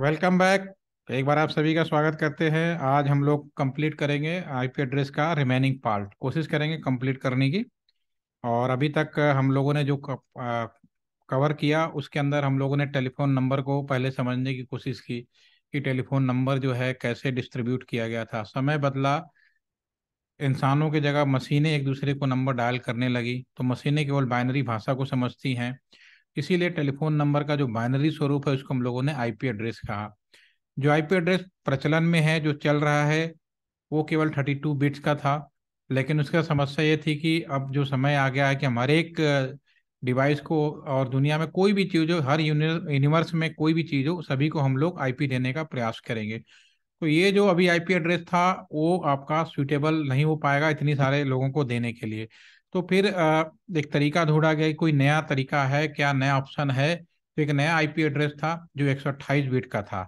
Welcome back. एक बार आप सभी का स्वागत करते हैं। आज हम लोग कंप्लीट करेंगे आईपी एड्रेस का रिमेनिंग पार्ट कोशिश करेंगे कंप्लीट करने की। और अभी तक हम लोगों ने जो कवर किया, उसके अंदर हम लोगों ने टेलीफोन नंबर को पहले समझने की कोशिश की कि टेलीफोन नंबर जो है कैसे डिस्ट्रीब्यूट किया गया था। समय बदला। इंसानों की जगह मशीनें एक दूसरे को नंबर डायल करने लगी। तो मशीनें केवल बाइनरी भाषा को समझती हैं। इसीलिए टेलीफोन नंबर का जो बाइनरी स्वरूप है, उसको हम लोगों ने आईपी एड्रेस कहा। जो आईपी एड्रेस प्रचलन में है, जो चल रहा है, वो केवल 32 बिट्स का था, लेकिन उसका समस्या ये थी कि अब जो समय आ गया है कि हमारे एक डिवाइस को और दुनिया में कोई भी चीज़ हो, हर यूनिवर्स में कोई भी चीज़ हो, सभी को हम लोग आईपी देने का प्रयास करेंगे। तो ये जो अभी आईपी एड्रेस था, वो आपका सुटेबल नहीं हो पाएगा इतनी सारे लोगों को देने के लिए। तो फिर एक तरीका ढूंढा गया कोई नया तरीका है, क्या नया ऑप्शन है? तो एक नया आईपी एड्रेस था, जो एक बिट का था।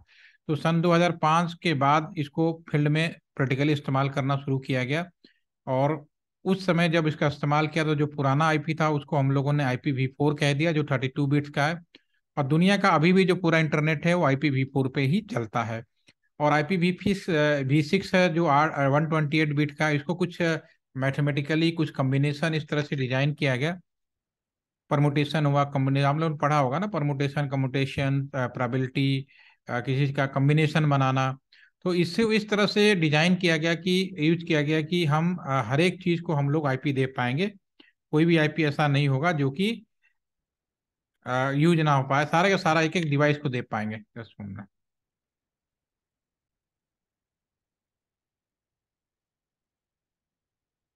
तो सन 2005 के बाद इसको फ़ील्ड में प्रैक्टिकली इस्तेमाल करना शुरू किया गया। और उस समय जब इसका इस्तेमाल किया तो जो पुराना आईपी था, उसको हम लोगों ने आईपी वी फोर कह दिया, जो 32 बिट्स का है। और दुनिया का अभी भी जो पूरा इंटरनेट है, वो आईपी वी फोर पे ही चलता है। और आईपी वी वी सिक्स है, जो are one twenty eight bit का इसको कुछ मैथमेटिकली कुछ कम्बिनेशन इस तरह से डिज़ाइन किया गया। परमोटेशन हुआ कम्बिनेशन हम लोग पढ़ा होगा ना परमोटेशन कम्युटेशन प्राबिलिटी किसी का कम्बिनेशन बनाना। तो इससे इस तरह से डिज़ाइन किया गया कि यूज़ किया गया कि हम हर एक चीज़ को हम लोग आईपी दे पाएँगे। कोई भी आईपी ऐसा नहीं होगा जो कि यूज़ ना हो पाए। सारे का सारा एक एक डिवाइस को दे पाएँगे। जस्ट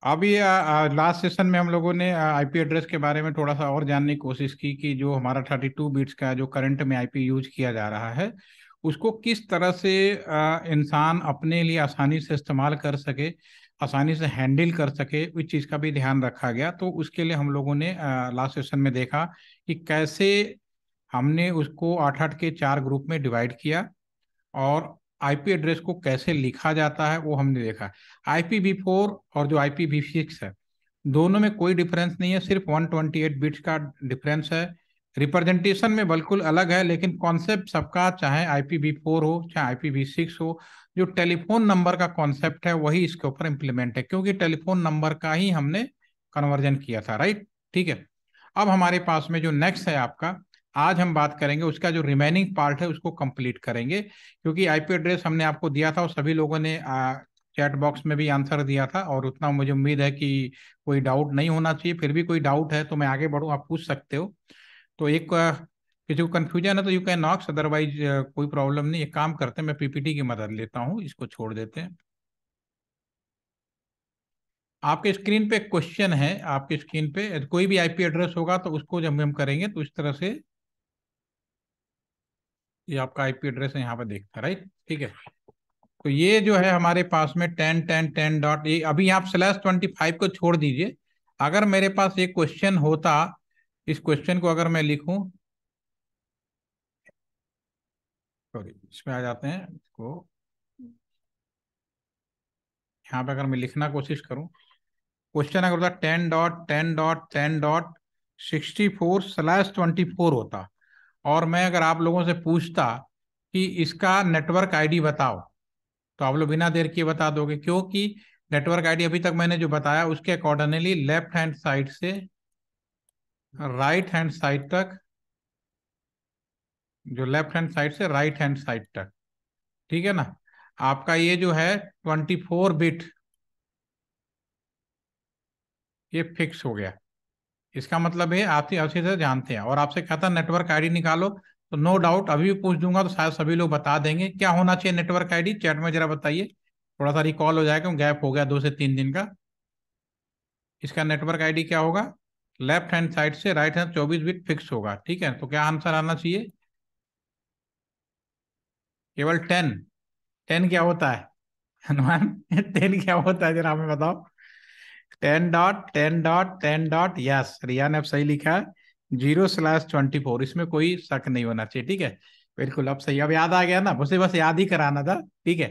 अभी लास्ट सेशन में हम लोगों ने आईपी एड्रेस के बारे में थोड़ा सा और जानने की कोशिश की कि जो हमारा 32 बिट्स का जो करंट में आईपी यूज़ किया जा रहा है, उसको किस तरह से इंसान अपने लिए आसानी से इस्तेमाल कर सके, आसानी से हैंडल कर सके उस चीज़ का भी ध्यान रखा गया। तो उसके लिए हम लोगों ने लास्ट सेशन में देखा कि कैसे हमने उसको आठ आठ के चार ग्रुप में डिवाइड किया और आईपी एड्रेस को कैसे लिखा जाता है, वो हमने देखा आईपी फोर और जो आईपी सिक्स है, दोनों में कोई डिफरेंस नहीं है, सिर्फ़ 128 बिट्स का डिफरेंस है। रिप्रेजेंटेशन में बिल्कुल अलग है, लेकिन कॉन्सेप्ट सबका, चाहे आईपी वी फोर हो, चाहे आईपी वी सिक्स हो, जो टेलीफोन नंबर का कॉन्सेप्ट है, वही इसके ऊपर इम्प्लीमेंट है, क्योंकि टेलीफोन नंबर का ही हमने कन्वर्जन किया था राइट ठीक है? अब हमारे पास में जो नेक्स्ट है आपका आज हम बात करेंगे, उसका जो रिमेनिंग पार्ट है, उसको कंप्लीट करेंगे। क्योंकि आईपी एड्रेस हमने आपको दिया था और सभी लोगों ने चैट बॉक्स में भी आंसर दिया था और उतना मुझे उम्मीद है कि कोई डाउट नहीं होना चाहिए। फिर भी कोई डाउट है तो मैं आगे बढ़ूँ, आप पूछ सकते हो। तो एक किसी को कन्फ्यूज़न है तो यू कैन नॉक्स अदरवाइज़ कोई प्रॉब्लम नहीं। एक काम करते हैं, मैं पीपीटी की मदद लेता हूँ, इसको छोड़ देते हैं। आपके स्क्रीन पे क्वेश्चन है, आपके स्क्रीन पे, कोई भी आईपी एड्रेस होगा तो उसको जब हम करेंगे तो इस तरह से ये आपका आईपी एड्रेस है, यहाँ पे देखता है राइट ठीक है। तो ये जो है हमारे पास में टेन टेन टेन डॉट ये अभी आप स्लैश ट्वेंटी फाइव को छोड़ दीजिए। अगर मेरे पास एक क्वेश्चन होता, इस क्वेश्चन को अगर मैं लिखूं सॉरी इसमें आ जाते हैं इसको। यहाँ पे अगर मैं लिखना कोशिश करूँ क्वेश्चन अगर होता ten dot ten dot ten dot sixty four slash twenty four होता और मैं अगर आप लोगों से पूछता कि इसका नेटवर्क आईडी बताओ तो आप लोग बिना देर किए बता दोगे, क्योंकि नेटवर्क आईडी अभी तक मैंने जो बताया, उसके अकॉर्डिंगली लेफ़्ट हैंड साइड से राइट हैंड साइड तक, जो लेफ़्ट हैंड साइड से राइट हैंड साइड तक, ठीक है ना? आपका ये जो है ट्वेंटी फोर बिट ये फिक्स हो गया। इसका मतलब है, आप अच्छे से जानते हैं। और आपसे कहता, नेटवर्क आईडी निकालो। तो नो डाउट, अभी भी पूछ दूँगा तो शायद सभी लोग बता देंगे। क्या होना चाहिए नेटवर्क आईडी? चैट में जरा बताइए। थोड़ा सा रिकॉल हो जाएगा, गैप हो गया दो से तीन दिन का। इसका नेटवर्क आईडी क्या होगा? लेफ़्ट हैंड साइड से राइट हैंड चौबीस बिट फिक्स होगा, ठीक है? तो क्या आंसर आना चाहिए? केवल टेन। टेन क्या होता है? हनुमान, टेन क्या होता है? जरा हमें बताओ। Ten dot ten dot ten dot yes Riya ने अब सही लिखा है ज़ीरो स्लैश ट्वेंटी फोर इसमें कोई शक नहीं होना चाहिए, ठीक है? बिल्कुल, अब सही, अब याद आ गया ना उसे बस याद ही कराना था, ठीक है?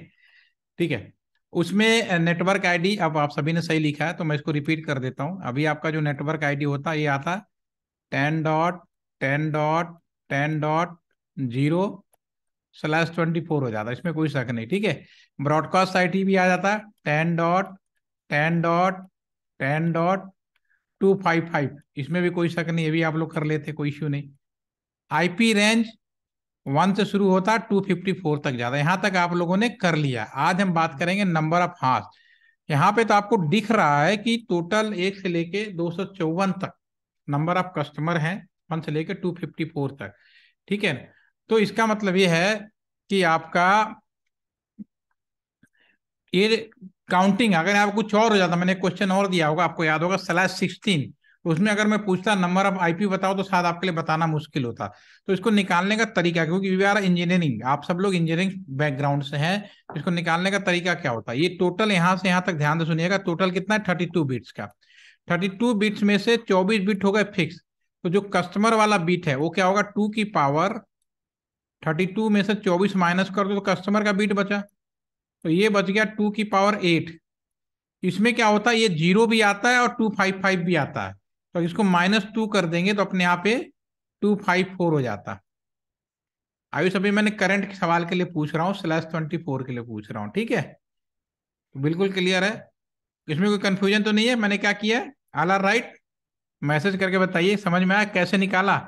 ठीक है, उसमें नेटवर्क आईडी अब आप सभी ने सही लिखा है तो मैं इसको रिपीट कर देता हूँ, अभी आपका जो नेटवर्क आईडी होता है, ये आता ten dot ten dot ten dot zero slash twenty four हो जाता है, इसमें कोई शक नहीं, ठीक है? ब्रॉडकास्ट आई भी आ जाता है ten dot ten dot ten dot two five five इसमें भी कोई शक नहीं, ये भी आप लोग कर लेते, कोई इश्यू नहीं। आईपी रेंज वन से शुरू होता टू फिफ्टी फोर तक जाता यहाँ तक आप लोगों ने कर लिया। आज हम बात करेंगे नंबर ऑफ़ हाथ यहाँ पे तो आपको दिख रहा है कि टोटल एक से लेके दो सौ चौवन तक नंबर ऑफ़ कस्टमर हैं वन से लेके टू फिफ्टी फोर तक। ठीक है? तो इसका मतलब ये है कि आपका ये काउंटिंग अगर आप कुछ और हो जाता, मैंने क्वेश्चन और दिया होगा, आपको याद होगा स्लैश सिक्सटीन उसमें अगर मैं पूछता नंबर ऑफ़ आईपी बताओ तो शायद आपके लिए बताना मुश्किल होता। तो इसको निकालने का तरीका क्योंकि वी आर इंजीनियरिंग आप सब लोग इंजीनियरिंग बैकग्राउंड से हैं इसको निकालने का तरीका क्या होता है? ये टोटल यहाँ से यहाँ तक ध्यान से सुनिएगा टोटल कितना है? थर्टी टू बीट्स का। थर्टी टू बीट्स में से चौबीस बीट हो गए फिक्स तो जो कस्टमर वाला बीट है, वो क्या होगा? टू की पावर थर्टी टू में से चौबीस माइनस कर दो तो कस्टमर का बीट बचा। तो ये बच गया टू की पावर एट। इसमें क्या होता है? ये ज़ीरो भी आता है और टू फाइव फाइव भी आता है। तो इसको माइनस टू कर देंगे तो अपने आप टू फाइव फोर हो जाता। आयुष अभी मैंने करंट सवाल के लिए पूछ रहा हूँ, स्लैश ट्वेंटी फोर के लिए पूछ रहा हूँ, ठीक है? तो बिल्कुल क्लियर है। इसमें कोई कंफ्यूजन तो नहीं है। मैंने क्या किया आल आर राइट मैसेज करके बताइए, समझ में आया? कैसे निकाला?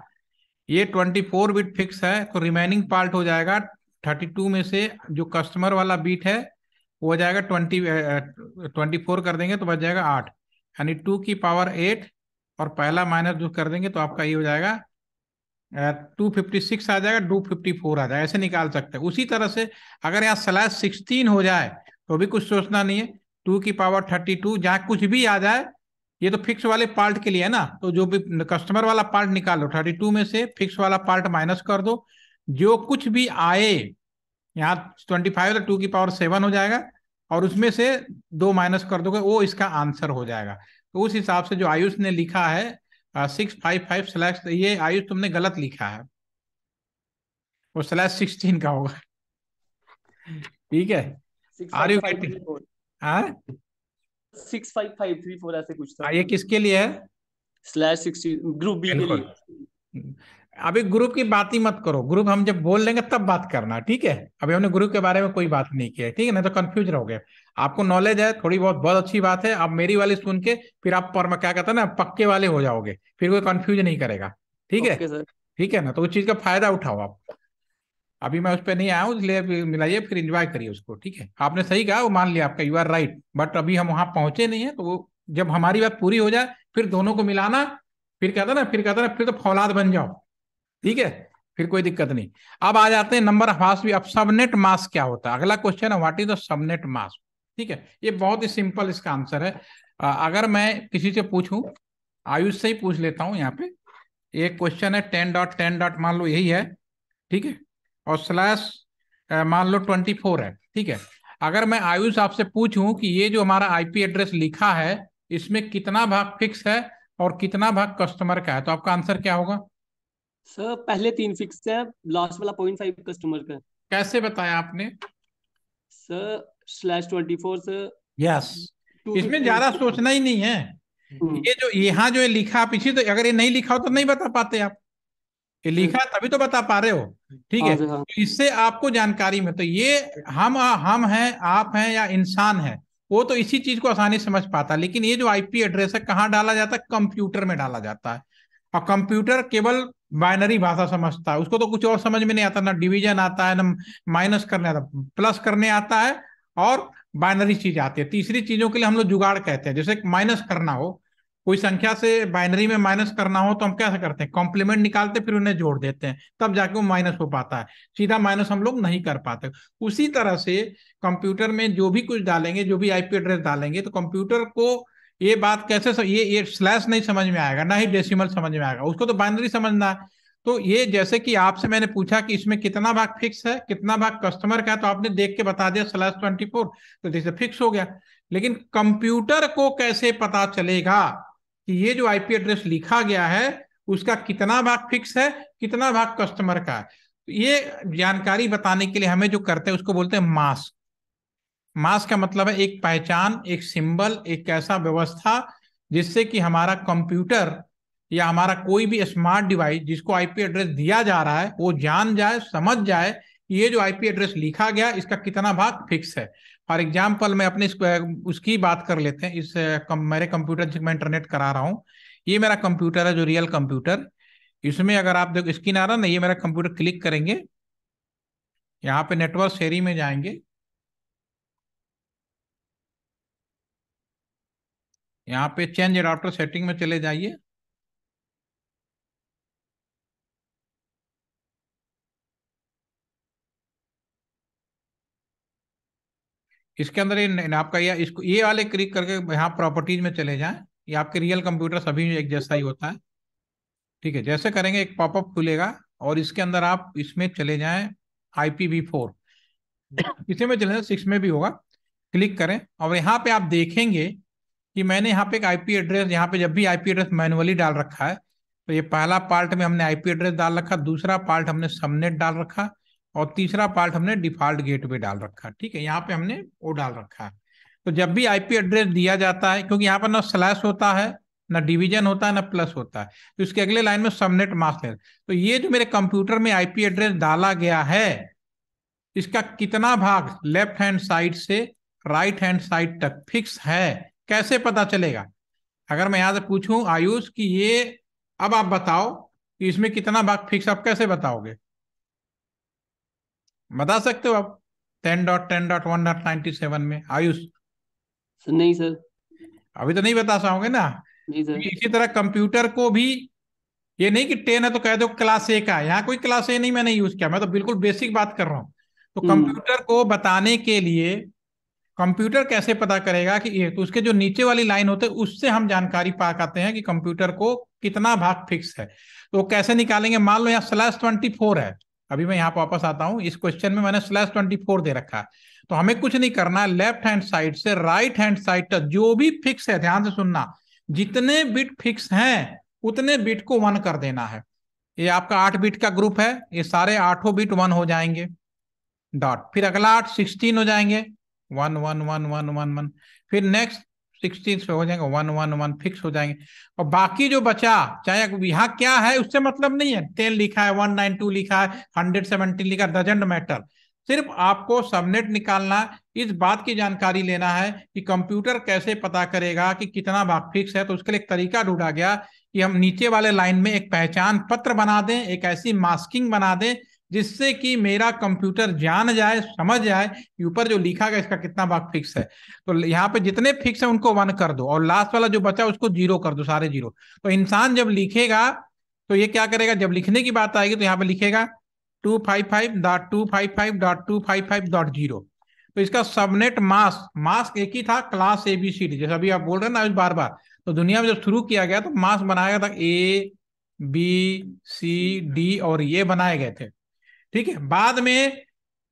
ये ट्वेंटी फोर बिट फिक्स है तो रिमेनिंग पार्ट हो जाएगा थर्टी टू में से जो कस्टमर वाला बीट है, वो जाएगा ट्वेंटी ट्वेंटी फोर कर देंगे तो बच जाएगा आठ। यानी टू की पावर एट और पहला माइनस जो कर देंगे तो आपका ये हो जाएगा टू फिफ्टी सिक्स आ जाएगा टू फिफ्टी फोर आ जाएगा। ऐसे निकाल सकते हैं। उसी तरह से अगर यहाँ स्लैश सिक्सटीन हो जाए तो भी कुछ सोचना नहीं है। टू की पावर थर्टी टू जहाँ कुछ भी आ जाए, ये तो फिक्स वाले पार्ट के लिए है ना। तो जो भी कस्टमर वाला पार्ट निकाल थर्टी टू में से फिक्स वाला पार्ट माइनस कर दो। जो कुछ भी आए यहाँ ट्वेंटी फाइव टू की पावर सेवन हो जाएगा और उसमें से दो माइनस कर दोगे वो इसका आंसर हो जाएगा। तो उस हिसाब से जो आयुष ने लिखा है सिक्स फाइव फाइव स्लैश ये आयुष तुमने गलत लिखा है। वो स्लैश सिक्सटीन का होगा। ठीक है? Are you getting six five five three four ऐसे कुछ था। ये किसके लिए है? स्लैश सिक्सटीन ग्रुप बी के लिए। अभी ग्रुप की बात ही मत करो। ग्रुप हम जब बोल लेंगे तब बात करना ठीक है? अभी हमने ग्रुप के बारे में कोई बात नहीं की है ठीक है? ना तो कंफ्यूज रहोगे। आपको नॉलेज है थोड़ी बहुत बहुत अच्छी बात है आप मेरी वाली सुन के फिर आप पर क्या कहते हैं ना पक्के वाले हो जाओगे फिर कोई कंफ्यूज नहीं करेगा ठीक है? ठीक है ना? तो उस चीज़ का फ़ायदा उठाओ आप। अभी मैं उस पर नहीं आया हूँ इसलिए मिलाइए फिर इंजॉय करिए उसको ठीक है? आपने सही कहा वो मान लिया आपका यू आर राइट बट अभी हम वहाँ पहुँचे नहीं है तो वो जब हमारी बात पूरी हो जाए फिर दोनों को मिलाना फिर कहता ना फिर कहता ना फिर तो फौलाद बन जाओ। ठीक है? फिर कोई दिक्कत नहीं। अब आ जाते हैं नंबर ऑफ़ मास भी। अब सबनेट मास क्या होता है? अगला क्वेश्चन है what is the subnet mask ठीक है? ये बहुत ही सिंपल इसका आंसर है। अगर मैं किसी से पूछूँ, आयुष से ही पूछ लेता हूँ यहाँ पे। एक क्वेश्चन है टेन डॉट टेन डॉट मान लो यही है। ठीक है? और स्लैश मान लो ट्वेंटी फोर है। ठीक है? अगर मैं आयुष आपसे पूछूँ कि ये जो हमारा आईपी एड्रेस लिखा है, इसमें कितना भाग फिक्स है और कितना भाग कस्टमर का है तो आपका आंसर क्या होगा? सर पहले तीन फिक्स है लास्ट वाला पॉइंट फाइव कस्टमर का। कैसे बताया आपने? Sir slash twenty four sir yes इसमें ज़्यादा सोचना ही नहीं है। हम्म। ये जो यहाँ जो है लिखा पीछे तो अगर ये नहीं लिखा हो तो नहीं बता पाते आप। ये लिखा तभी तो बता पा रहे हो। ठीक है? हाँ, हाँ। तो इससे आपको जानकारी में तो ये हम हम हैं आप हैं या इंसान है वो तो इसी चीज़ को आसानी समझ पाता लेकिन ये जो आईपी एड्रेस है कहाँ डाला जाता है? कंप्यूटर में डाला जाता है। और कंप्यूटर केवल बाइनरी भाषा समझता है। उसको तो कुछ और समझ में नहीं आता, ना डिवीज़न आता है, ना माइनस करने आता प्लस करने आता है और बाइनरी चीज़ आती है। तीसरी चीज़ों के लिए हम लोग जुगाड़ कहते हैं। जैसे माइनस करना हो, कोई संख्या से बाइनरी में माइनस करना हो तो हम कैसे करते हैं? कॉम्प्लीमेंट निकालते, फिर उन्हें जोड़ देते हैं। तब जाके वो माइनस हो पाता है। सीधा माइनस हम लोग नहीं कर पाते। उसी तरह से कंप्यूटर में जो भी कुछ डालेंगे, जो भी आईपी एड्रेस डालेंगे तो कंप्यूटर को ये बात कैसे सम, ये ये स्लैश नहीं समझ में आएगा ना ही डेसिमल समझ में आएगा उसको तो बाइनरी समझना है। तो ये जैसे कि आपसे मैंने पूछा कि इसमें कितना भाग फिक्स है कितना भाग कस्टमर का है तो आपने देख के बता दिया स्लैश ट्वेंटी फोर तो जैसे फिक्स हो गया। लेकिन कंप्यूटर को कैसे पता चलेगा कि ये जो आईपी एड्रेस लिखा गया है उसका कितना भाग फिक्स है कितना भाग कस्टमर का है? तो ये जानकारी बताने के लिए हमें जो करते हैं उसको बोलते हैं मास्क। मास का मतलब है एक पहचान एक सिंबल एक ऐसा व्यवस्था जिससे कि हमारा कंप्यूटर या हमारा कोई भी स्मार्ट डिवाइस जिसको आईपी एड्रेस दिया जा रहा है वो जान जाए समझ जाए ये जो आईपी एड्रेस लिखा गया इसका कितना भाग फिक्स है। फॉर एग्ज़ाम्पल मैं अपने उसकी बात कर लेते हैं इस कम, मेरे कंप्यूटर जिसमें मैं इंटरनेट करा रहा हूँ ये मेरा कंप्यूटर है जो रियल कंप्यूटर। इसमें अगर आप देखो स्क्रीन आ रहा ना ये मेरा कंप्यूटर क्लिक करेंगे यहाँ पे नेटवर्क शेयरिंग में जाएँगे यहाँ पे चेंज एडाप्टर सेटिंग में चले जाइए। इसके अंदर ये आपका ये, इसको, ये वाले क्लिक करके यहाँ प्रॉपर्टीज़ में चले जाएँ। ये आपके रियल कंप्यूटर सभी में एक जैसा ही होता है। ठीक है, जैसे करेंगे एक पॉपअप खुलेगा और इसके अंदर आप इसमें चले जाएँ आई पी वी फोर इसी में चले जाए सिक्स में भी होगा। क्लिक करें और यहाँ पे आप देखेंगे कि मैंने यहाँ पे एक आईपी एड्रेस यहाँ पे जब भी आईपी एड्रेस मैनुअली डाल रखा है तो ये पहला पार्ट में हमने आईपी एड्रेस डाल रखा, दूसरा पार्ट हमने सबनेट डाल रखा, और तीसरा पार्ट हमने डिफ़ॉल्ट गेटवे डाल रखा, ठीक है? यहाँ पे हमने वो डाल रखा है। तो जब भी आईपी एड्रेस दिया जाता है, क्योंकि यहाँ पर ना स्लैश होता है, ना डिवीज़न होता है, ना प्लस होता है तो इसके अगले लाइन में सबनेट मास्क तो ये जो मेरे कंप्यूटर में आईपी एड्रेस डाला गया है, इसका कितना भाग लेफ़्ट हैंड साइड से राइट हैंड साइड तक फिक्स है? कैसे पता चलेगा? अगर मैं यहाँ से पूछूँ आयुष कि ये अब आप बताओ कि इसमें कितना भाग फिक्स आप कैसे बताओगे? बता सकते हो आप? Ten dot ten dot one dot ninety seven में आयुष। नहीं सर। अभी तो नहीं बता पाओगे ना? नहीं सर। इसी तरह कंप्यूटर को भी ये नहीं कि टेन है तो कह दो क्लास ए का यहाँ कोई क्लास ए नहीं मैंने यूज़ किया। मैं तो बिल्कुल बेसिक बात कर रहा हूँ। तो कंप्यूटर हम्म। को बताने के लिए कंप्यूटर कैसे पता करेगा कि ये तो उसके जो नीचे वाली लाइन होते उससे हम जानकारी पा पाते हैं कि कंप्यूटर को कितना भाग फिक्स है। तो कैसे निकालेंगे? मान लो यहाँ स्लैश ट्वेंटी फोर है। अभी मैं यहाँ वापस आता हूँ। इस क्वेश्चन में मैंने स्लैश ट्वेंटी फोर दे रखा है। तो हमें कुछ नहीं करना है। लेफ़्ट हैंड साइड से राइट हैंड साइड तक जो भी फिक्स है, ध्यान से सुनना, जितने बिट फिक्स हैं, उतने बिट को वन कर देना है। ये आपका आठ बिट का ग्रुप है। ये सारे आठों बिट वन हो जाएँगे। डॉट फिर अगला आठ सिक्सटीन हो जाएँगे। One one one one one one. फिर नेक्स्ट सिक्सटीन पे हो जाएँगे, वन वन वन फिक्स हो जाएँगे। और बाकी जो बचा, चाहे यहाँ क्या है, उससे मतलब नहीं है। टेन लिखा है वन नाइन टू लिखा है हंड्रेड सेवनटीन लिखा डजेंट मैटर सिर्फ़ आपको सबनेट निकालना, इस बात की जानकारी लेना है कि कंप्यूटर कैसे पता करेगा कि कितना भाग फिक्स है। तो उसके लिए एक तरीका ढूंढा गया कि हम नीचे वाले लाइन में एक पहचान पत्र बना दें, एक ऐसी मास्किंग बना दें जिससे कि मेरा कंप्यूटर जान जाए, समझ जाए ऊपर जो लिखा गया इसका कितना भाग फिक्स है। तो यहाँ पे जितने फिक्स है उनको वन कर दो और लास्ट वाला जो बचा उसको ज़ीरो कर दो, सारे ज़ीरो तो इंसान जब लिखेगा तो ये क्या करेगा? जब लिखने की बात आएगी तो यहाँ पे लिखेगा two five five dot two five five dot two five five dot zero तो इसका सबनेट मास मास्क एक ही था class A B C D जैसे अभी आप बोल रहे हैं ना बार बार। तो दुनिया में जब शुरू किया गया तो मास्क बनाया गया था ए बी सी डी और ये बनाए गए थे। ठीक है? बाद में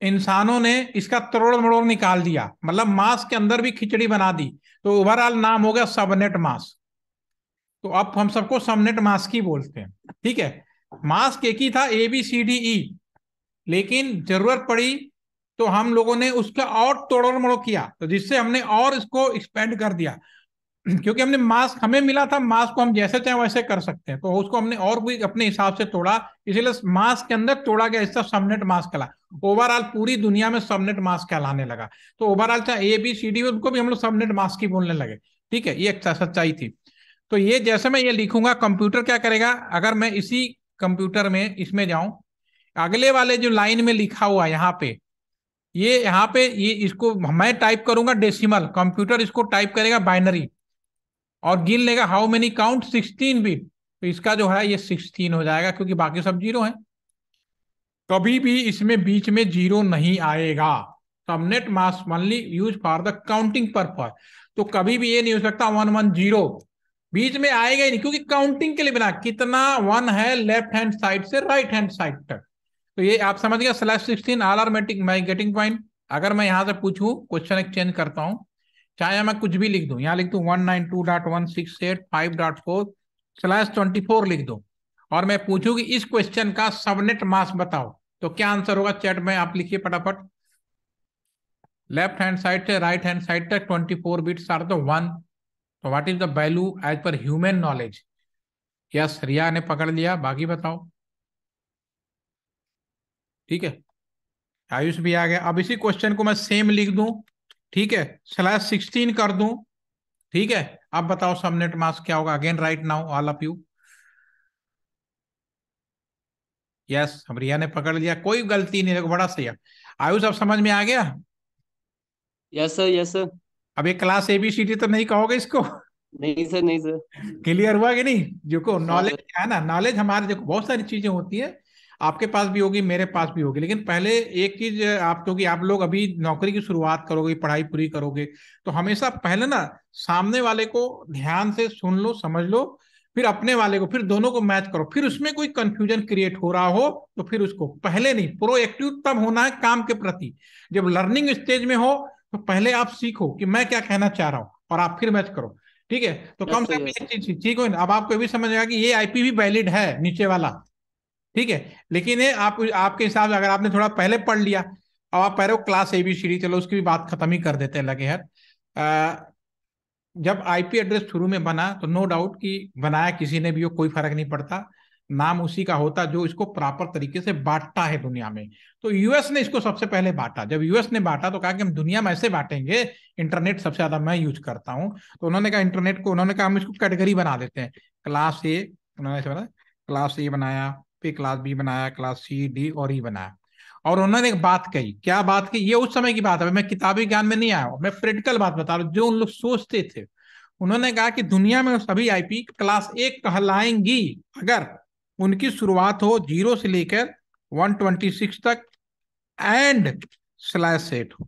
इंसानों ने इसका तरोड़ मरोड़ निकाल दिया। मतलब मास के अंदर भी खिचड़ी बना दी। तो ओवरऑल नाम हो गया सबनेट मास। तो अब हम सबको सबनेट मास्क ही बोलते हैं। ठीक है? मास्क एक ही था ए बी सी डी ई लेकिन ज़रूरत पड़ी तो हम लोगों ने उसका और तोड़ोड़ मड़ो किया। तो जिससे हमने और इसको एक्सपेंड कर दिया। क्योंकि हमने मास्क हमें मिला था मास्क को हम जैसे चाहे वैसे कर सकते हैं। तो उसको हमने और भी अपने हिसाब से तोड़ा, इसीलिए मास्क के अंदर तोड़ा गया इसका सबनेट मास्क कहला ओवरऑल पूरी दुनिया में सबनेट मास्क कहलाने लगा। तो ओवरऑल चाहे ए बी सी डी उनको भी हम लोग सबनेट मास्क ही बोलने लगे। ठीक है, ये अच्छा सच्चाई थी। तो ये जैसे मैं ये लिखूँगा कंप्यूटर क्या करेगा? अगर मैं इसी कंप्यूटर में, इसमें जाऊँ, अगले वाले जो लाइन में लिखा हुआ यहाँ पे, ये यहाँ पे ये इसको मैं टाइप करूँगा डेसिमल कंप्यूटर इसको टाइप करेगा बाइनरी और गिन लेगा how many count sixteen bit तो इसका जो है, ये सिक्सटीन हो जाएगा, क्योंकि बाकी सब ज़ीरो है। कभी भी इसमें बीच में ज़ीरो नहीं आएगा। Subnet mask only use for the counting purpose तो कभी भी ये नहीं हो सकता वन वन ज़ीरो बीच में आएगा ही नहीं, क्योंकि काउंटिंग के लिए बिना कितना वन है लेफ़्ट हैंड साइड से राइट हैंड साइड तक। तो ये आप समझ गए slash sixteen all are my getting point अगर मैं यहाँ से पूछूँ क्वेश्चन एक्सचेंज करता हूँ। चाहे मैं कुछ भी लिख दूँ, यहाँ लिख दूँ one nine two dot one six eight five dot four slash twenty four लिख दूँ। और मैं पूछूँ कि इस क्वेश्चन का सबनेट मास बताओ। तो क्या आंसर होगा? चैट में आप लिखिए फटाफट। लेफ़्ट हैंड साइड से राइट हैंड साइड तक twenty four bits are the one तो what is the value as per human knowledge yes Riya ने पकड़ लिया। बाकी बताओ। ठीक है। आयुष भी आ गया। अब इसी क्वेश्चन को मैं सेम लिख दूँ। ठीक है? स्लैश सिक्सटीन कर दूँ। ठीक है? अब बताओ सबनेट मास्क क्या होगा? Again right now all of you yes हम रिया ने पकड़ लिया। कोई गलती नहीं देखो बड़ा सही है। आयुष अब समझ में आ गया? यस सर यस सर अब एक क्लास एबीसीडी तो नहीं कहोगे इसको? नहीं सर नहीं सर क्लियर हुआ कि नहीं? जो को नॉलेज है ना? नॉलेज हमारे देखो बहुत सारी चीज़ें होती है। आपके पास भी होगी मेरे पास भी होगी। लेकिन पहले एक चीज़ आप क्योंकि आप लोग अभी नौकरी की शुरुआत करोगे पढ़ाई पूरी करोगे तो हमेशा पहले ना सामने वाले को ध्यान से सुन लो समझ लो फिर अपने वाले को फिर दोनों को मैच करो। फिर उसमें कोई कंफ्यूजन क्रिएट हो रहा हो तो फिर उसको पहले नहीं प्रोएक्टिव तब होना है काम के प्रति। जब लर्निंग स्टेज में हो तो पहले आप सीखो कि मैं क्या कहना चाह रहा हूँ और आप फिर मैच करो। ठीक है? तो कम से कम एक चीज़ ठीक हो? अब आपको भी समझ आएगा कि ये आईपी भी वैलिड है नीचे वाला। ठीक है? लेकिन ये आप, आपके हिसाब से अगर आपने थोड़ा पहले पढ़ लिया, अब आप पहले क्लास ए बी सी चलो उसकी भी बात खत्म ही कर देते हैं लगे यार। जब आईपी एड्रेस शुरू में बना तो नो डाउट कि बनाया किसी ने भी हो, कोई फ़र्क नहीं पड़ता। नाम उसी का होता जो इसको प्रॉपर तरीके से बांटता है दुनिया में। तो यूएस ने इसको सबसे पहले बांटा। जब यूएस ने बांटा तो कहा कि हम दुनिया में ऐसे बांटेंगे इंटरनेट सबसे ज़्यादा मैं यूज़ करता हूँ। तो उन्होंने कहा इंटरनेट को, उन्होंने कहा हम इसको कैटेगरी बना देते हैं। क्लास ए उन्होंने क्लास ए बनाया फिर क्लास बी बनाया क्लास सी डी और ई बनाया। और उन्होंने एक बात कही। क्या बात की ये उस समय की बात है। मैं किताबी ज्ञान में नहीं आया हूँ, मैं प्रैक्टिकल बात बता रहा हूँ, जो उन लोग सोचते थे। उन्होंने कहा कि दुनिया में सभी आईपी क्लास ए कहलाएँगी अगर उनकी शुरुआत हो ज़ीरो से लेकर 126 तक एंड स्लैश सेट हो।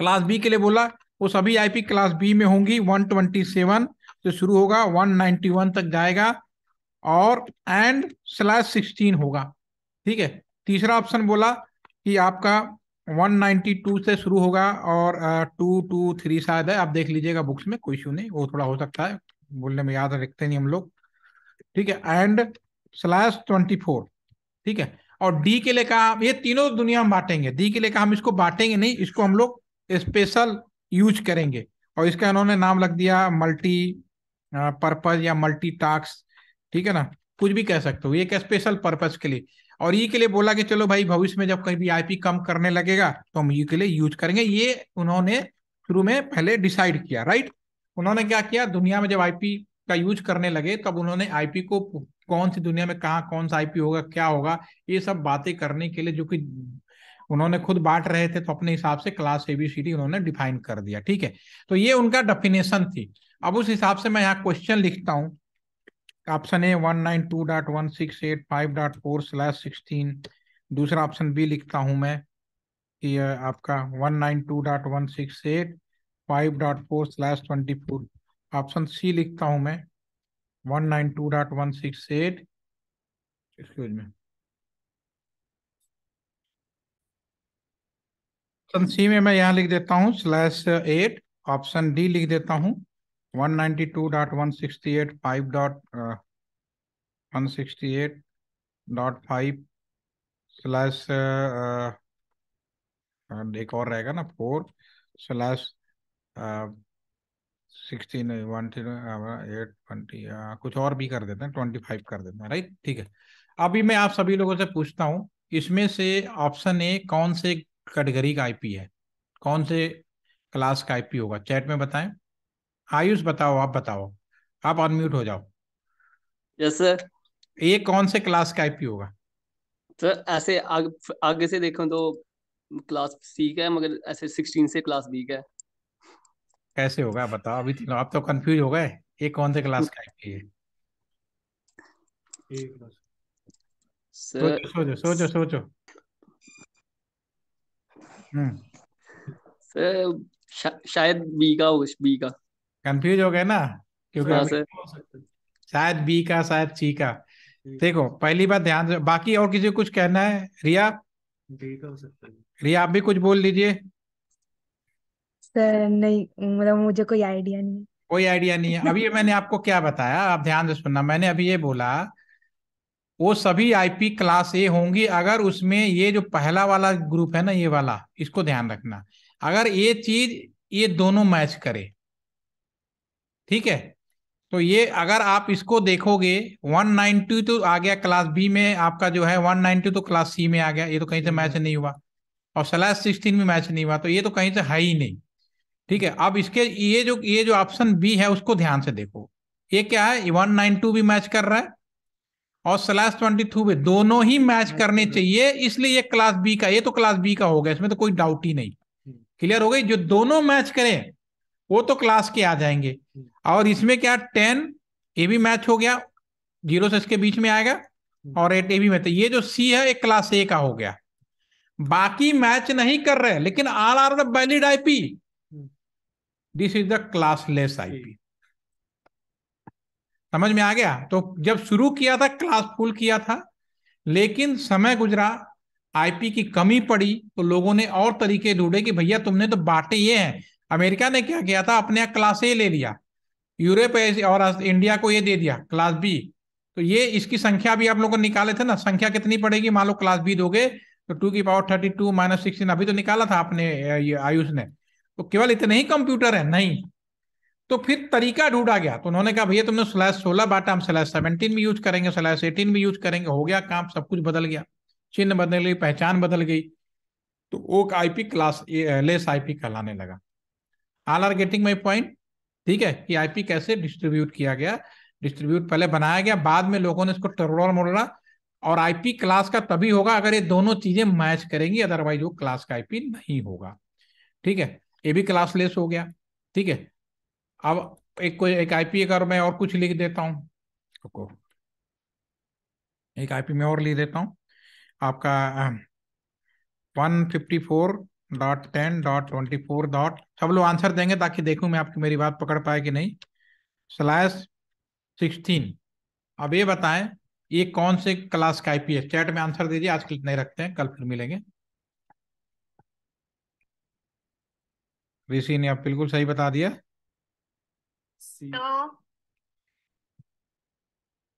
क्लास बी के लिए बोला, वो सभी आईपी क्लास बी में होंगी 127 से शुरू होगा 191 तक जाएगा और एंड स्लैश सिक्सटीन होगा। ठीक है? तीसरा ऑप्शन बोला कि आपका 192 से शुरू होगा और टू टू थ्री शायद है। आप देख लीजिएगा बुक्स में, कोई इशू नहीं, वो थोड़ा हो सकता है। बोलने में याद रखते नहीं हम लोग। ठीक है? एंड स्लैश ट्वेंटी फोर ठीक है? और डी के लिए कहा, ये तीनों दुनिया हम बांटेंगे। डी के लिए कहा, हम इसको बांटेंगे नहीं, इसको हम लोग स्पेशल यूज़ करेंगे। और इसका इन्होंने नाम लग दिया मल्टी पर्पज या मल्टी टास्क ठीक है ना? कुछ भी कह सकते हो। ये एक स्पेशल पर्पज के लिए। और ई के लिए बोला कि चलो भाई, भविष्य में जब कहीं भी आईपी कम करने लगेगा तो हम ई के लिए यूज़ करेंगे। ये उन्होंने शुरू में पहले डिसाइड किया राइट उन्होंने क्या किया? दुनिया में जब आईपी का यूज़ करने लगे, तब उन्होंने आईपी को कौन सी दुनिया में कहा, कौन सा आईपी होगा, क्या होगा, ये सब बातें करने के लिए जो कि उन्होंने खुद बांट रहे थे तो अपने हिसाब से क्लास एबीसीडी उन्होंने डिफाइन कर दिया, ठीक है? तो ये उनका डेफिनेशन थी। अब उस हिसाब से मैं यहाँ क्वेश्चन लिखता हूँ। Option A one nine two dot one six eight five dot four slash sixteen दूसरा ऑप्शन बी लिखता हूँ मैं कि आपका one nine two dot one six eight five dot four slash twenty four option C लिखता हूँ मैं one nine two dot one six eight excuse me. Option C में मैं यहाँ लिख देता हूँ स्लैश एट ऑप्शन डी लिख देता हूँ। One ninety two dot one sixty eight five dot one sixty eight dot five slash एक और रहेगा ना फोर स्लैश एट ट्वेंटी कुछ और भी कर देते हैं ट्वेंटी फाइव कर देते हैं राइट ठीक है अभी मैं आप सभी लोगों से पूछता हूँ इसमें से ऑप्शन ए कौन से कैटेगरी का आईपी है कौन से क्लास का आईपी होगा चैट में बताएँ आयुष बताओ आप बताओ। आप अनम्यूट हो जाओ। यस सर ये कौन से क्लास का आईपी होगा? सर ऐसे आग, आगे से देखो तो क्लास सी का है मगर ऐसे सिक्सटीन से क्लास बी का है। कैसे होगा बताओ। अभी तीनों आप तो कंफ्यूज हो गए। ये कौन से क्लास का आईपी है? सर सोचो सोचो सोचो सोचो। हम्म। सर शा, शायद बी का हो बी का कंफ्यूज हो गए ना क्योंकि हाँ सर। शायद बी का शायद सी का। देखो पहली बात ध्यान से बाकी और किसी को कुछ कहना है? रिया? डी का हो सकता है। रिया आप भी कुछ बोल दीजिए। सर नहीं मतलब मुझे कोई आइडिया नहीं कोई आइडिया नहीं है। अभी मैंने आपको क्या बताया आप ध्यान से सुनना। मैंने अभी ये बोला वो सभी आईपी क्लास ए होंगी अगर उसमें ये जो पहला वाला ग्रुप है ना ये वाला इसको ध्यान रखना। अगर ये चीज़ ये दोनों मैच करे ठीक है? तो ये अगर आप इसको देखोगे 190 तो आ गया क्लास बी में आपका जो है 190 तो क्लास सी में आ गया। ये तो कहीं से मैच नहीं हुआ। और स्लैश सिक्सटीन में मैच नहीं हुआ तो ये तो कहीं से है ही नहीं। ठीक है? अब इसके ये जो ये जो ऑप्शन बी है उसको ध्यान से देखो। ये क्या है? वन नाइन टू भी मैच कर रहा है और स्लैश ट्वेंटी टू भी दोनों ही मैच करने चाहिए इसलिए ये क्लास बी का ये तो क्लास बी का हो गया इसमें तो कोई डाउट ही नहीं। क्लियर हो गई? जो दोनों मैच करें वो तो क्लास के आ जाएँगे। और इसमें क्या टेन ए भी मैच हो गया ज़ीरो से इसके बीच में आएगा और एट ए भी में तो ये जो सी है एक क्लास ए का हो गया। बाकी मैच नहीं कर रहे लेकिन are are valid IP this is the classless IP समझ में आ गया? तो जब शुरू किया था क्लास फुल किया था लेकिन समय गुजरा आईपी की कमी पड़ी तो लोगों ने और तरीके ढूंढे कि भैया तुमने तो बांटे ये हैं। अमेरिका ने क्या किया था? अपने क्लास ए ले लिया। यूरोप और इंडिया को ये दे दिया क्लास बी तो ये इसकी संख्या भी आप लोगों को निकाले थे ना? संख्या कितनी पड़ेगी? मान लो क्लास बी दोगे तो टू की power thirty two minus sixteen अभी तो निकाला था आपने आयुष ने। तो केवल इतने ही कंप्यूटर है, नहीं। तो फिर तरीका ढूंढा गया। तो उन्होंने कहा, भैया, तुमने स्लैश सोलह बांटा, हम स्लैश सेवनटीन भी यूज़ करेंगे स्लैश एटीन भी यूज़ करेंगे। हो गया काम, सब कुछ बदल गया। चिन्ह बदल गई पहचान बदल गई। तो वो आईपी क्लास लेस आईपी कहलाने लगा। All are getting my point ठीक है, कि आईपी कैसे डिस्ट्रीब्यूट किया गया? डिस्ट्रीब्यूट पहले बनाया गया, बाद में लोगों ने इसको टरोड़ा मोड़ा और आईपी क्लास का तभी होगा अगर ये दोनों चीज़ें मैच करेंगी अदरवाइज़ वो क्लास का आईपी नहीं होगा। ठीक है, ये भी क्लास लेस हो गया। ठीक है, अब एक कोई, एक आईपी अगर मैं और कुछ लिख देता हूँ एक आईपी में और लिख देता हूँ। आपका one fifty four dot ten dot twenty four dot सब लोग आंसर देंगे ताकि देखूँ मैं आपकी मेरी बात पकड़ पाए कि नहीं। स्लैश सिक्सटीन अब ये बताएँ ये कौन से क्लास का आईपी है? चैट में आंसर दीजिए आजकल नहीं रखते हैं कल फिर मिलेंगे। ऋषि ने आप बिल्कुल सही बता दिया।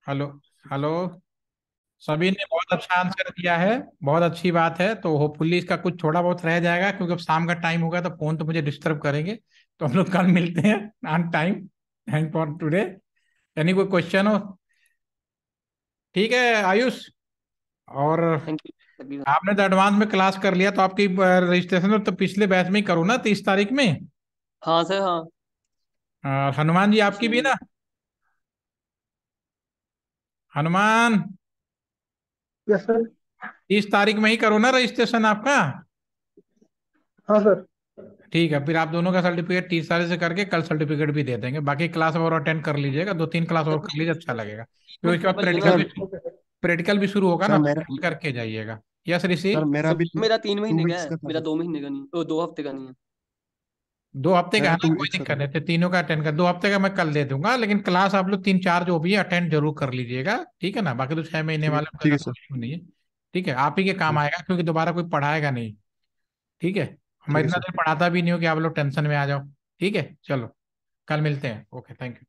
Hello hello. सभी ने बहुत अच्छा आंसर दिया है बहुत अच्छी बात है तो होपफुली इसका कुछ थोड़ा बहुत रह जाएगा क्योंकि अब शाम का टाइम होगा तो फ़ोन तो मुझे डिस्टर्ब करेंगे तो हम लोग कल मिलते हैं on time thank for today यानी कोई क्वेश्चन हो? ठीक है आयुष और आपने तो एडवांस में क्लास कर लिया तो आपकी रजिस्ट्रेशन तो पिछले बैच में ही करो ना तीस तारीख में? हाँ सर हाँ। हनुमान जी आपकी भी ना? हनुमान! यस सर तीस तारीख में ही करो ना रजिस्ट्रेशन आपका? हाँ सर ठीक है फिर आप दोनों का सर्टिफिकेट तीस तारीख से करके कल सर्टिफिकेट भी दे देंगे। बाकी क्लास और अटेंड कर लीजिएगा दो तीन क्लास और कर लीजिए अच्छा लगेगा। फिर उसके बाद प्रैक्टिकल भी प्रैक्टिकल भी शुरू होगा ना करके जाइएगा। यस ऋषि मेरा भी मेरा तीन महीने का है मेरा दो महीने का नहीं दो हफ़्ते का नहीं है। दो हफ़्ते का है कोई दिक्कत नहीं तीनों का अटेंड कर दो हफ़्ते का मैं कल दे दूँगा लेकिन क्लास आप लोग तीन चार जो भी है अटेंड ज़रूर कर लीजिएगा ठीक है ना? बाकी तो छह महीने वाले ठीक है नहीं है ठीक है? आप ही के काम आएगा क्योंकि दोबारा कोई पढ़ाएगा नहीं ठीक है? मैं इतना देर पढ़ाता भी नहीं हूँ कि आप लोग टेंशन में आ जाओ ठीक है? चलो कल मिलते हैं। Okay thank you.